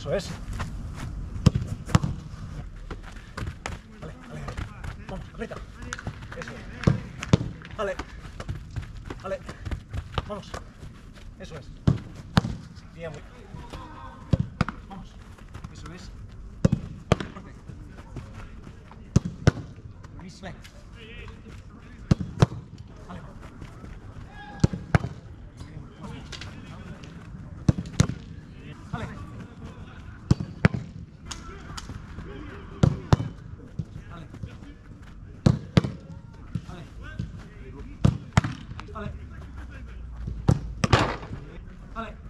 Eso es. Vale, vale, vale. Vamos, aprieta. Eso es. Vale. Vale. Vamos. Eso es. Bien. Vamos. Eso es. Luis, ven. Allez.